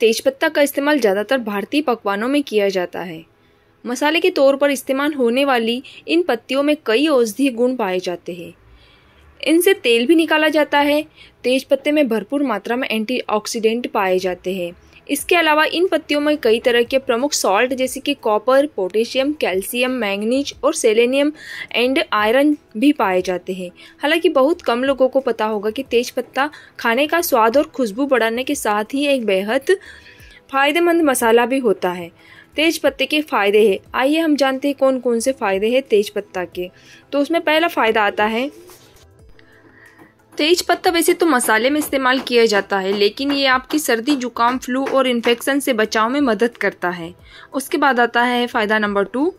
तेजपत्ता का इस्तेमाल ज़्यादातर भारतीय पकवानों में किया जाता है। मसाले के तौर पर इस्तेमाल होने वाली इन पत्तियों में कई औषधीय गुण पाए जाते हैं। इनसे तेल भी निकाला जाता है। तेज पत्ते में भरपूर मात्रा में एंटीऑक्सीडेंट पाए जाते हैं। इसके अलावा इन पत्तियों में कई तरह के प्रमुख सॉल्ट जैसे कि कॉपर पोटेशियम कैल्शियम मैंगनीज और सेलेनियम एंड आयरन भी पाए जाते हैं। हालाँकि बहुत कम लोगों को पता होगा कि तेज पत्ता खाने का स्वाद और खुशबू बढ़ाने के साथ ही एक बेहद फ़ायदेमंद मसाला भी होता है। तेज पत्ते के फ़ायदे हैं। आइए हम जानते हैं कौन कौन से फ़ायदे हैं तेज पत्ता के। तो उसमें पहला फ़ायदा आता है तेज पत्ता वैसे तो मसाले में इस्तेमाल किया जाता है, लेकिन ये आपकी सर्दी, जुकाम, फ्लू और इन्फेक्शन से बचाव में मदद करता है। उसके बाद आता है फ़ायदा नंबर टू।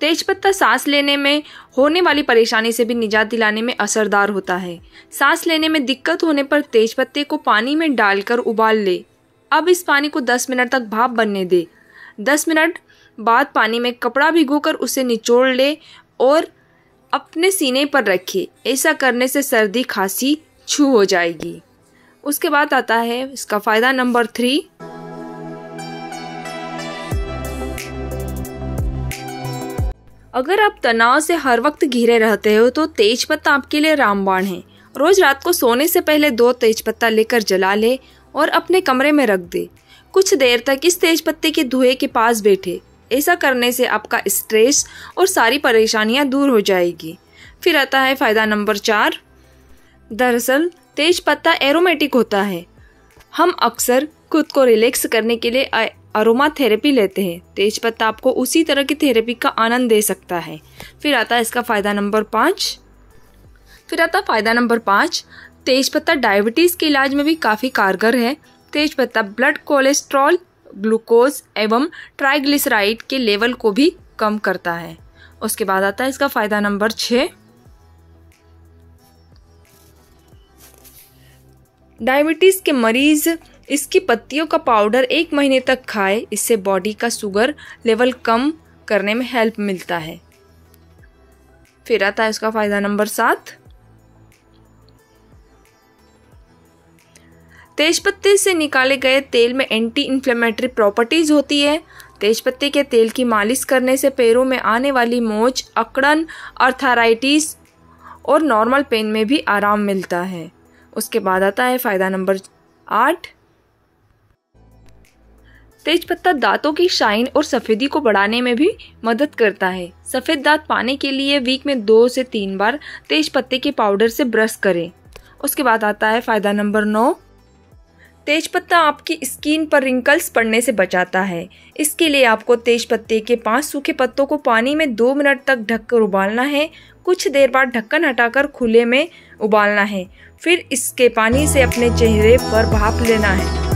तेजपत्ता सांस लेने में, होने वाली परेशानी से भी निजात दिलाने में असरदार होता है। सांस लेने में दिक्कत होने पर तेजपत्ते को पानी में डालकर उबाल ले। अब इस पानी को 10 मिनट तक भाप बनने दे। 10 मिनट बाद पानी में कपड़ा भिगोकर उसे निचोड़ ले और अपने सीने पर रखे, ऐसा करने से सर्दी खांसी छू हो जाएगी। उसके बाद आता है इसका फ़ायदा नंबर थ्री। अगर आप तनाव से हर वक्त घिरे रहते हो तो तेज पत्ता आपके लिए रामबाण है। रोज रात को सोने से पहले दो तेज पत्ता लेकर जला ले और अपने कमरे में रख दे। कुछ देर तक इस तेज पत्ते के धुएँ के पास बैठे। ऐसा करने से आपका स्ट्रेस और सारी परेशानियाँ दूर हो जाएगी। फिर आता है फ़ायदा नंबर चार। दरअसल, तेज पत्ता एरोमेटिक होता है। हम अक्सर खुद को रिलैक्स करने के लिए अरोमा थेरेपी लेते हैं। तेज पत्ता आपको उसी तरह की थेरेपी का आनंद दे सकता है। फिर आता है इसका फ़ायदा नंबर पाँच। फिर आता फ़ायदा नंबर पाँच। तेज पत्ता डायबिटीज़ के इलाज में भी काफ़ी कारगर है। तेज पत्ता ब्लड कोलेस्ट्रॉल ग्लूकोज एवं ट्राइग्लिसराइड के लेवल को भी कम करता है। उसके बाद आता है इसका फ़ायदा नंबर छः डायबिटीज़ के मरीज़ इसकी पत्तियों का पाउडर एक महीने तक खाए, इससे बॉडी का शुगर लेवल कम करने में हेल्प मिलता है। फिर आता है इसका फ़ायदा नंबर सात। तेजपत्ते से निकाले गए तेल में एंटी इन्फ्लेमेटरी प्रॉपर्टीज़ होती है। तेजपत्ते के तेल की मालिश करने से पैरों में आने वाली मोच, अकड़न, अर्थराइटिस और नॉर्मल पेन में भी आराम मिलता है। उसके बाद आता है फ़ायदा नंबर आठ। तेजपत्ता दांतों की शाइन और सफ़ेदी को बढ़ाने में भी मदद करता है। सफ़ेद दांत पाने के लिए वीक में दो से तीन बार तेज पत्ते के पाउडर से ब्रश करें। उसके बाद आता है फ़ायदा नंबर नौ। तेजपत्ता आपकी स्किन पर रिंकल्स पड़ने से बचाता है। इसके लिए आपको तेजपत्ते के पाँच सूखे पत्तों को पानी में दो मिनट तक ढककर उबालना है। कुछ देर बाद ढक्कन हटाकर खुले में उबालना है। फिर इसके पानी से अपने चेहरे पर भाप लेना है।